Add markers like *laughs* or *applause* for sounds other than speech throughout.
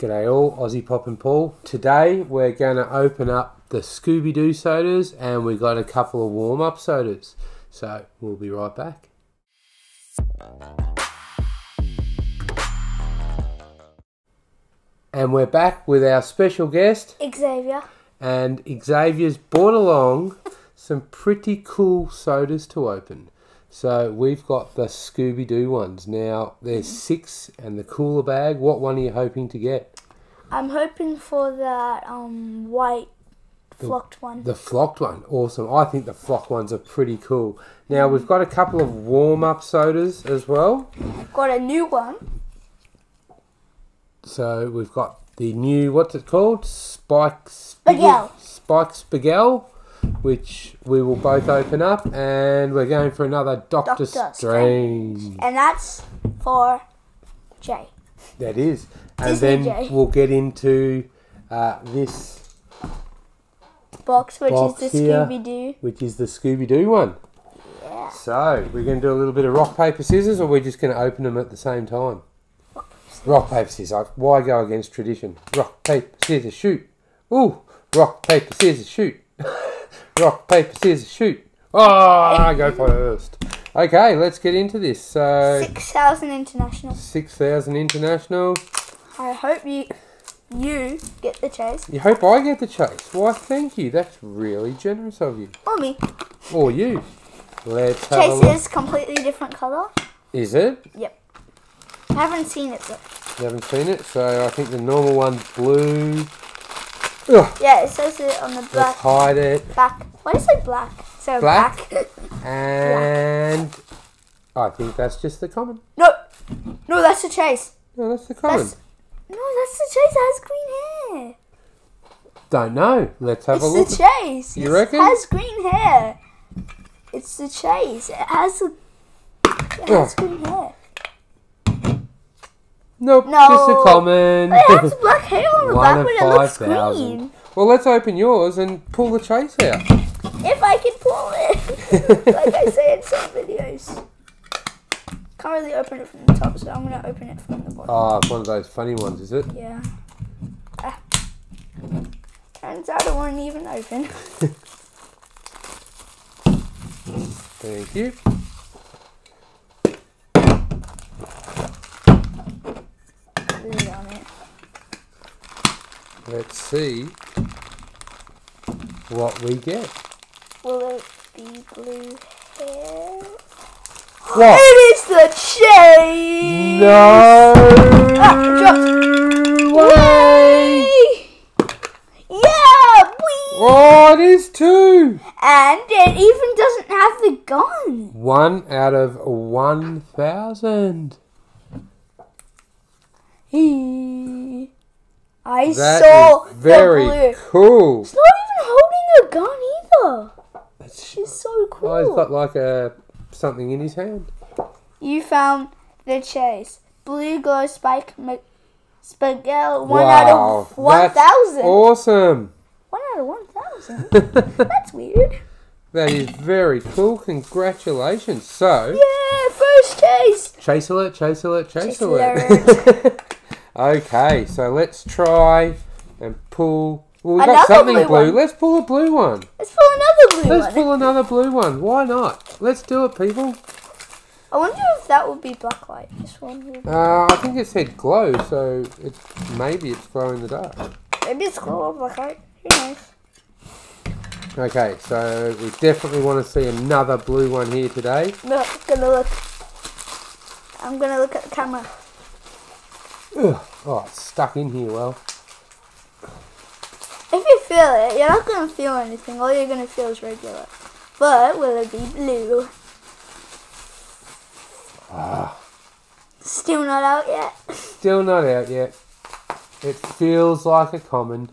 G'day all, Aussie Pop!n Paul. Today we're going to open up the Scooby Doo sodas and we've got a couple of warm up sodas. So we'll be right back. And we're back with our special guest, Xavier. and Xavier's brought along some pretty cool sodas to open. So we've got the Scooby Doo ones. Now there's six and the cooler bag. What one are you hoping to get? I'm hoping for that um white flocked one. The flocked one, awesome. I think the flocked ones are pretty cool. Now we've got a couple of warm up sodas as well. Got a new one. So we've got the new what's it called? Spike Spiegel. Spike Spiegel, which we will both open up, and we're going for another Doctor, Doctor Strange. And that's for Jay. That is, and Disney then J. we'll get into uh, this, Box, which Box is the. Scooby Doo. which is the Scooby Doo one. Yeah. So we're going to do a little bit of rock paper scissors, or we're just going to open them at the same time. Rock paper scissors. Why go against tradition? Rock paper scissors shoot. Ooh, rock paper scissors shoot. *laughs* rock paper scissors shoot. Oh, I go first. Okay, let's get into this. So Six thousand international. six thousand international. I hope you you get the chase. You hope I get the chase. Why, thank you. That's really generous of you. Or me. Or you. Let's Chase is completely different colour. Is it? Yep. I haven't seen it though. You haven't seen it, so I think the normal one's blue. Ugh, Yeah, it says it on the let's black hide it. back. Why do it say black? So Black? black. And I think that's just the common. no, no, that's the chase. No, that's the common. That's no, that's the chase. It has green hair. Don't know. Let's have It's a look. It's the chase. You reckon? It has green hair. It's the chase. It has a. It has green hair. Nope, No. just a common. It has *laughs* black hair on the back when it looks 5,000. green. well, let's open yours and pull the chase out. If I can pull it, *laughs* like I say in some videos. Can't really open it from the top, so I'm gonna open it from the bottom. Oh, it's one of those funny ones, is it? Yeah. Ah. Turns out it won't even open. *laughs* Thank you. Lid on it. Let's see what we get. Will it be blue hair? What? It is the chase! No ah, dropped. way! Yeah! Whee! Oh, it is two. And it even doesn't have the gun. One out of one thousand. I That saw is very the blue. cool. She's not even holding a gun either. That's- She's so oh, cool. Oh, he's got like a something in his hand. You found the chase. Blue glow spike Mc- spaghetti. One wow, out of thousand. Awesome. One out of one thousand. *laughs* That's weird. that is very cool. Congratulations. So, Yeah, first chase. chase alert, chase alert, chase, Chase alert. *laughs* okay, so let's try and pull. Well, we've got Another something blue blue. one. Let's pull a blue one. Let's pull another blue Let's one. pull another blue one. Why not? Let's do it, people. I wonder if that would be blacklight. This one. Uh, I think it said glow, so it maybe it's glow in the dark. Maybe it's called blacklight. Who knows? Okay, so we definitely want to see another blue one here today. No, I'm gonna look. I'm gonna look at the camera. Ugh. Oh, it's stuck in here well. If you feel it, you're not gonna feel anything. All you're gonna feel is regular. But will it be blue? Ah, Still not out yet. still not out yet. It feels like a common.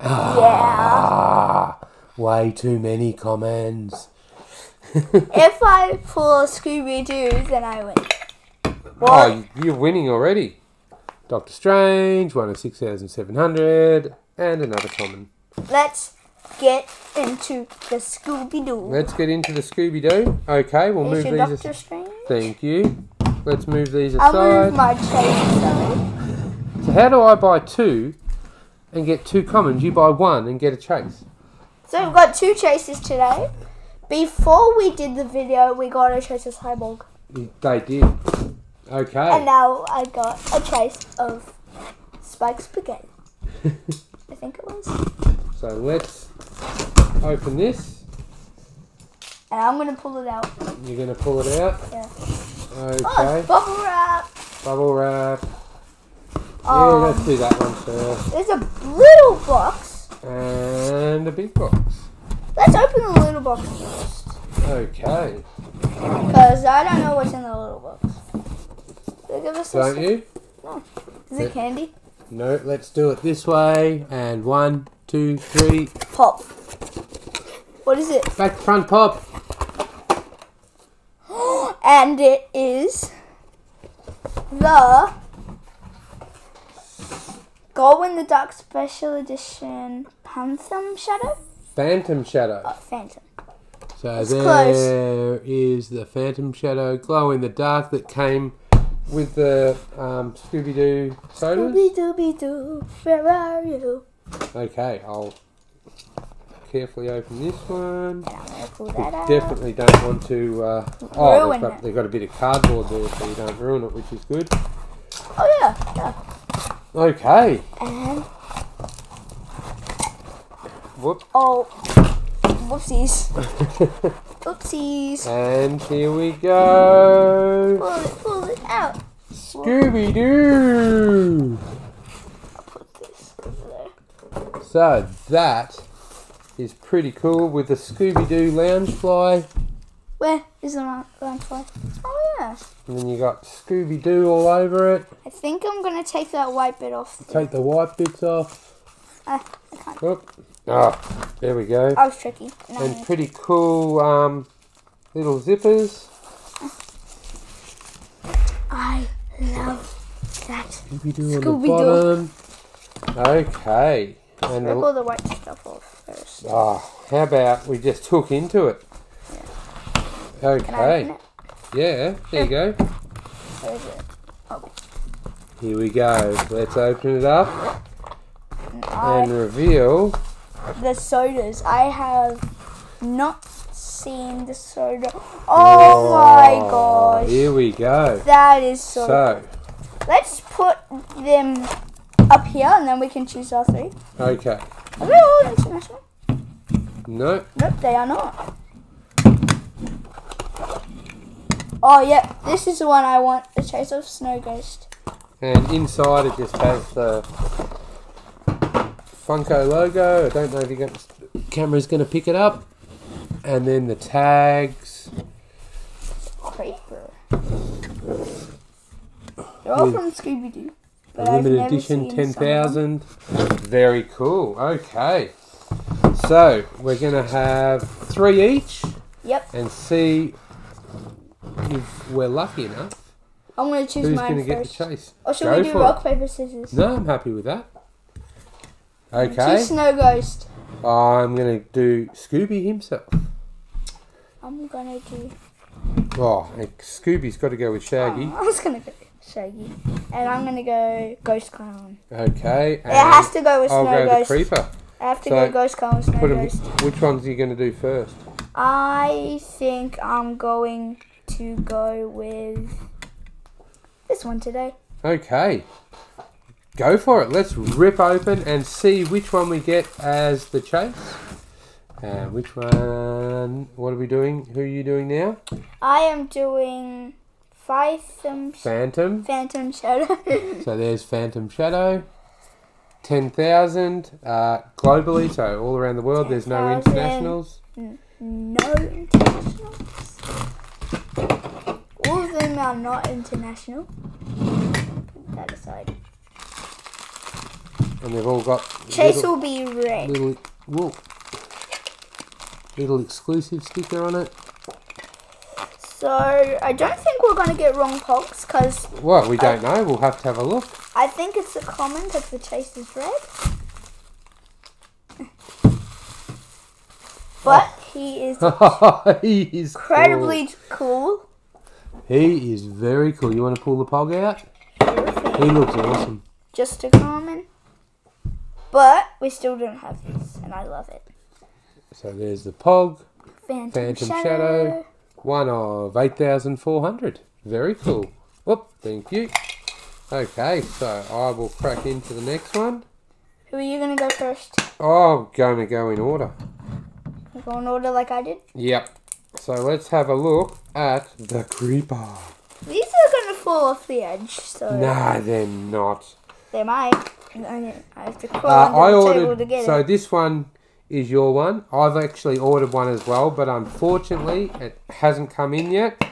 Yeah. Ah, way too many commons. *laughs* if I pull Scooby Doo, then I win. Oh, What? you- you're winning already. Doctor Strange, one of 6,700, and another common. Let's get into the Scooby Doo. Let's get into the Scooby Doo. Okay, we'll Here's move your these. Doctor Strange. Thank you. Let's move these aside. I'll move my chase aside. So how do I buy two and get two commons? You buy one and get a chase. So we've got two chases today. Before we did the video, we got a chase of Cyborg. They did. Okay. And now I got a chase of Spike Spaghetti. *laughs* I think it was. So let's open this. And I'm gonna pull it out. You're going to pull it out. Yeah. Okay. Oh, bubble wrap. Bubble wrap. Yeah, Um, let's do that one first. there's a little box. And a big box. Let's open the little box first. Okay. Because I don't know what's in the little box. Us Don't this. you? Oh, is it candy? No, let's do it this way. And one, two, three. Pop. What is it? Back front pop. *gasps* and it is the Glow in the Dark Special Edition Phantom Shadow? Phantom Shadow. Oh, Phantom. So It's there is the Phantom Shadow glow in the dark that came with the um, Scooby Doo sodas. Dooby dooby doo, where are you? Okay, I'll carefully open this one. And I'm pull We that out. definitely don't want to. Uh, oh, they've got, they've got a bit of cardboard there, so you don't ruin it, which is good. Oh yeah, yeah. Okay. And Whoop. oh, whoopsies, *laughs* oopsies. and here we go. Pull it, pull it out. Scooby Doo. I'll put this over there. So that is pretty cool with the Scooby Doo Loungefly. Where is the Loungefly? Oh yeah. And then you got Scooby Doo all over it. I think I'm gonna take that white bit off. Take the white bits off. I can't. Oop. Ah, there we go. I was tricky. No, And pretty cool um, little zippers. I love that. Scooby Doo on the bottom. Okay. And Rip the, all the white stuff off first. oh, how about we just hook into it? Open Okay. it? Yeah, there you go. Where is it? Oh, Here we go. Let's open it up I, and reveal. the sodas. I have not seen the soda. Oh my Oh, gosh. Here we go. That is so. So, Let's put them up here and then we can choose our three. okay. Are they all international? No, Nope, they are not. Oh, yeah, this is the one I want. The Chase of Snow Ghost. and inside it just has the Funko logo. I don't know if you got camera's going to pick it up. And then the tags. Creeper. They're all from Scooby Doo. Limited edition seen some of them. 10,000. Very cool. Okay. So, we're going to have three each Yep, and see if we're lucky enough. I'm gonna choose Who's mine going to get the first. chase? Or should Go we do rock, paper, scissors? No, I'm happy with that. Okay. Snow Ghost. I'm going to do Scooby himself. I'm gonna do. Oh, Scooby's got to go with Shaggy. Oh, *laughs* I was gonna go Shaggy. And I'm gonna go Ghost Clown. Okay. It has to go with I'll Snow go Ghost. the creeper. I have to So, go Ghost Clown, Snow 'em- Ghost. which ones are you going to do first? I think I'm going to go with this one today. Okay. Go for it. Let's rip open and see which one we get as the chase. Uh, which one? What are we doing? Who are you doing now? I am doing Phantom Phantom. Phantom Shadow. *laughs* So there's Phantom Shadow. 10,000 uh, globally, so all around the world. There's no internationals. no internationals. All of them are not international. Put that aside. And they've all got Chase little, will be red. little, whoa, little exclusive sticker on it. So I don't think we're gonna get wrong pogs because Well, we don't know. We'll have to have a look. I think it's a common because the chase is red. *laughs* But oh. he is *laughs* he is incredibly cool. cool. He is very cool. You want to pull the pog out? He looks awesome. just a common. But we still don't have this, and I love it. So there's the Pog, Phantom, Phantom Shadow. Shadow. one of 8,400. Very cool. Whoop, thank you. Okay, so I will crack into the next one. Who are you gonna go first? Oh, I'm going to go in order. Go in order like I did. Yep. So let's have a look at the Creeper. These are gonna fall off the edge, so No, they're not. they might. I have to crawl Uh, I under the table to ordered. So this one is your one. I've actually ordered one as well, but unfortunately it hasn't come in yet.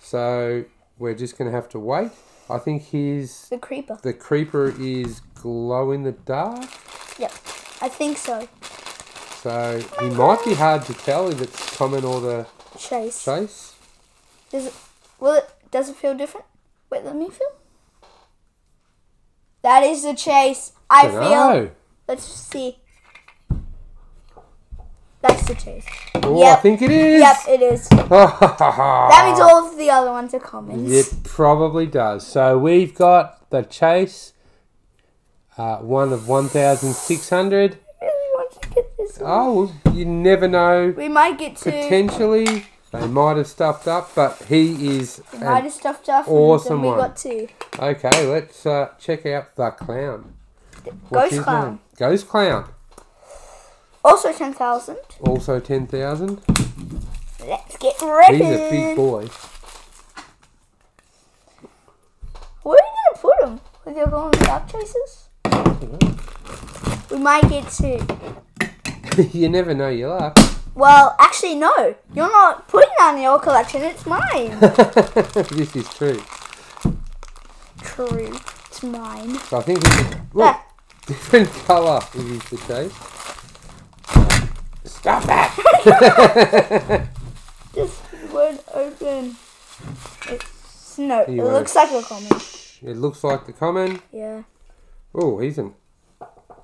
So we're just going to have to wait. I think his The creeper. the creeper is glow in the dark, Yep, I think so. so he might be hard to tell if it's common or the Chase. chase. Does it? Will it? Does it feel different? Wait, let me feel. That is the chase. I feel. Let's see. That's the chase. Oh, I think it is. Yep, it is. *laughs* that means all of the other ones are commons. It probably does. So we've got the chase, uh, one of 1,600. I really want to get this one. Oh, you never know. We might get to. Potentially, they might have stuffed up, but he is. An- might have stuffed up. awesome and we one. got two. okay, let's uh, check out the clown. What's Ghost clown. name? Ghost clown. Also ten thousand. Also 10,000. Let's get ready. He's a big boy. Where are you gonna put him? them? With your golden dark chasers? We might get two. *laughs* you never know your luck. Well, actually, no. You're not putting that in your collection. It's mine. *laughs* this is true. True. It's mine. So I think it's a There. look, different colour if he's the chase. Stop that! *laughs* *laughs* Just word open. It's no. It looks like a common. it looks like the common. Yeah. Oh, he's an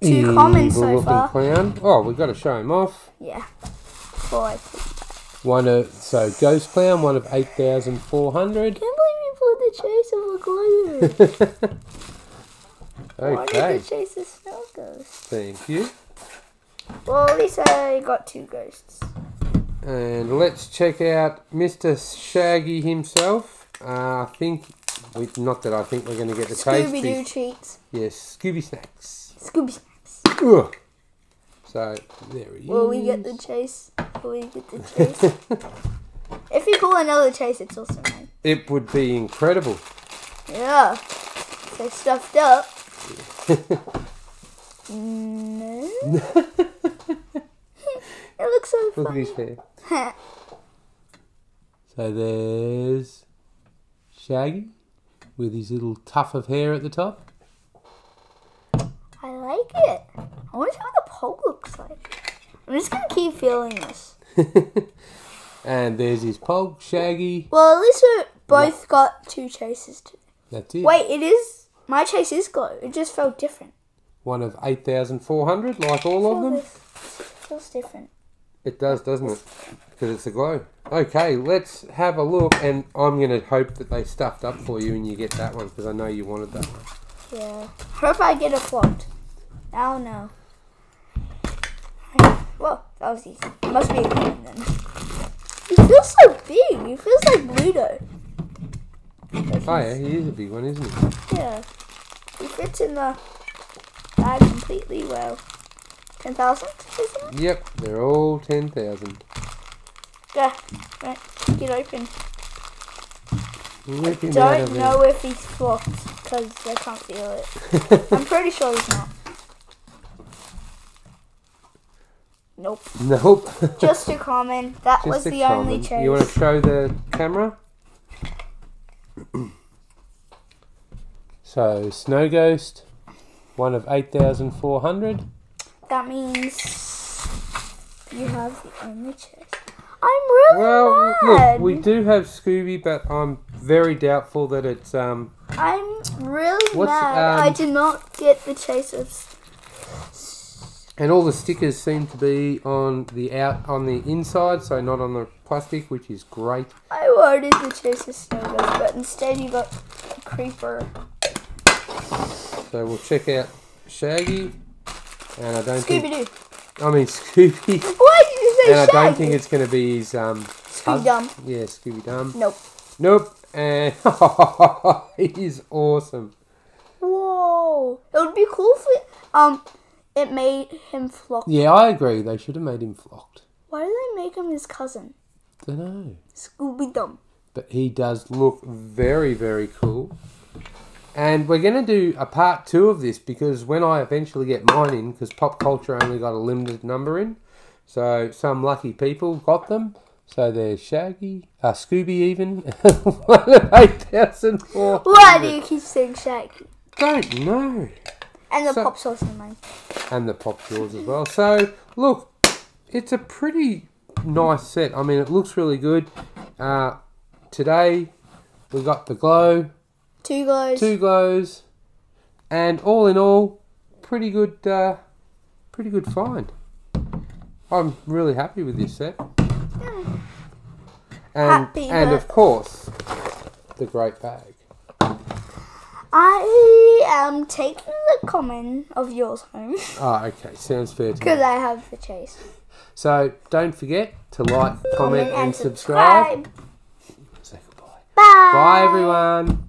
Two commons so far. clown. Oh, we've got to show him off. Yeah. Put. One of so ghost clown, one of eight thousand four hundred. Can't believe you pulled the chase of a glue. *laughs* Why okay, did the chase a snow ghost? thank you. Well, at least I got two ghosts. And let's check out Mr. Shaggy himself. Uh, I think, we, not that I think we're going to get the taste. Scooby Doo treats. Yes, Scooby Snacks. Scooby snacks. Ugh. So there he is. Will we get the chase? Will we get the chase? *laughs* if you pull another chase, it's also mine. It would be incredible. Yeah. So stuffed up. no. *laughs* it looks so Look at his hair. *laughs* So there's Shaggy with his little tuft of hair at the top. I like it. I how the pole looks like. I'm just gonna keep feeling this. *laughs* and there's his pog, Shaggy. Well, at least we both got two chases. Too. That's it. Wait, it is my chase is glow. It just felt different. One of 8,400, like all of them. this. Feels different. It does, doesn't it? Because it's a glow. Okay, let's have a look, and I'm going to hope that they stuffed up for you and you get that one, because I know you wanted that one. Yeah. Hope I get it flocked. Oh no. Well, that was easy. It must be a common then. He feels so big. He feels like Bluto. Oh yeah, he is a big one, isn't he? Yeah. He fits in the bag completely well. 10,000, isn't it? Yep, they're all 10,000. Yeah. Right. Get open. Out Don't know if he's flocked because I can't feel it. *laughs* I'm pretty sure he's not. Nope. Nope. *laughs* Just a common. That was Just a the only common. chase. You want to show the camera? so, Snow Ghost, one of 8,400. That means you have the only chase. I'm really Well, mad. look, we do have Scooby, but I'm very doubtful that it's um. I'm really What's, mad. I um, did not get the chase of. And all the stickers seem to be on the out on the inside, so not on the plastic, which is great. I wanted the chase of snow but instead you got a creeper. So we'll check out Shaggy. And I don't Scooby think. Doo. I mean *laughs* Scooby. Why did you say and I don't think it's going to be his. Um, Scooby Dum. Yeah, Scooby Dum. Nope. Nope. And *laughs* he's awesome. Whoa. It would be cool if it, um it made him flock. Yeah, I agree. They should have made him flocked. Why do they make him his cousin? Don't know. Scooby Dum. But he does look very, very cool. And we're going to do a part two of this because when I eventually get mine in, because pop culture only got a limited number in, so some lucky people got them. So there's Shaggy, uh, Scooby even, *laughs* one of eight thousand four. Why do you keep saying Shaggy? Don't know. And the So- pop sauce in mine. and the pop jaws as well. So look, it's a pretty nice set. I mean, it looks really good. Uh, today we got the glow, Two glows. two glows, and all in all, pretty good. Uh, pretty good find. I'm really happy with this set. And Happy and of course, the great bag. I am taking the common of yours home Oh, okay, sounds fair to me. because I have the chase. So don't forget to like, comment, and subscribe. Say goodbye. Bye. Bye, everyone.